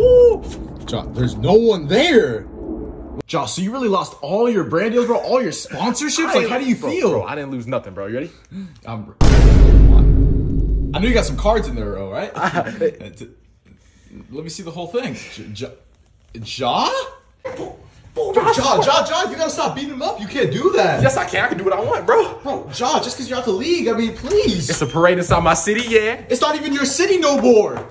Woo! John, there's no one there. Josh, so you really lost all your brand deals, bro? All your sponsorships? Like, how do you Bro, feel? Bro, I didn't lose nothing, bro. You ready? Um, I'm, I know you got some cards in there, bro, right? Uh, let me see the whole thing. Ja? Ja? Josh, Ja, Ja, you gotta stop beating him up. You can't do that. Yes, I can. I can do what I want, bro. Bro, Ja, just because you're out the league, I mean, please. It's a parade inside my city, yeah. It's not even your city no more.